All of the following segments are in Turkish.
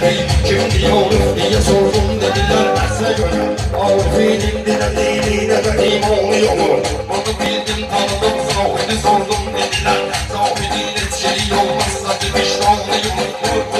değil Şimdi olur diye sordum dediler Nasıl göre Avfi'nin dinlediğine vereyim oluyor mu? Bunu bildim tanıdım Sohbeti sordum dediler. Sohbetin etçeli olmazsa demiş Anlayım Vurgun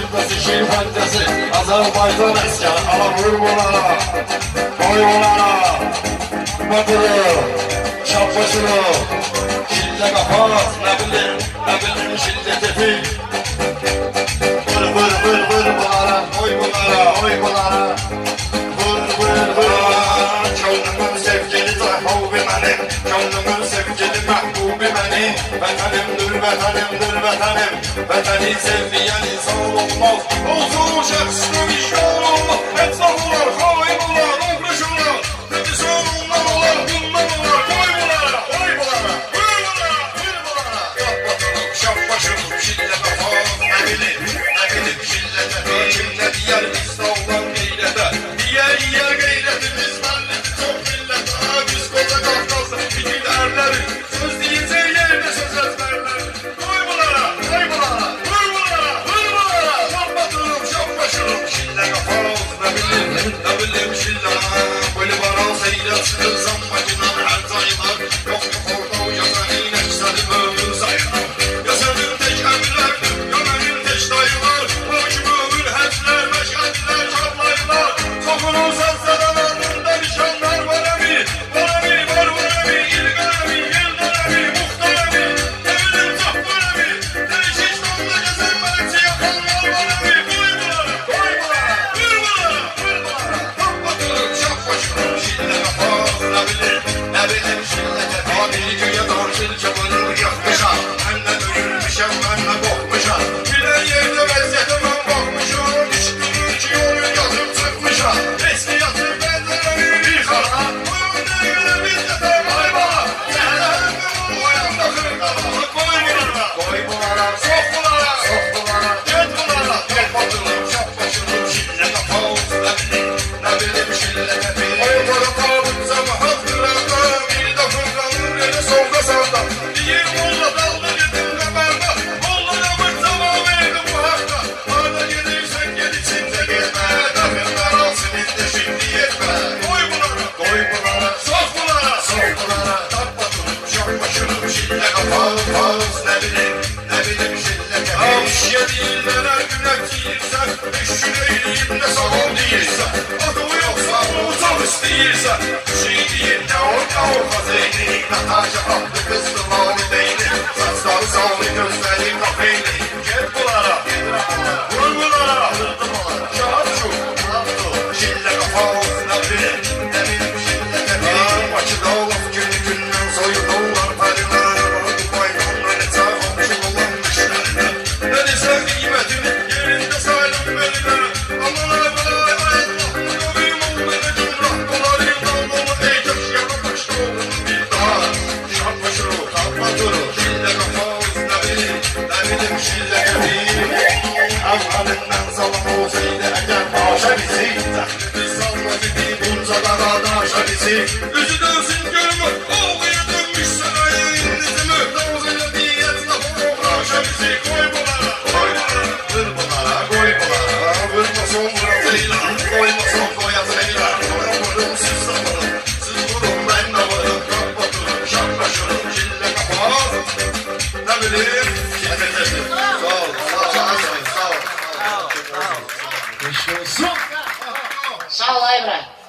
Şemkası şemkası Azerbaycan asker Ala vur buna Oy buna Bakırı Şapkasını Şille kapat Ne bilir Ne bilir şille tepik. Vatanımdır vatanımdır vatanım Vatanı sevmeyen insan olmaz. Olsun şahsını vicdan olmaz Etraflar hain olur. Avuç yediğin neler günah değilse Düşüneyim de savun değilse. Akıllı yoksa utanış değilse. Şey değil de o da o kazı edeyim kızdım Sağ ol Emre.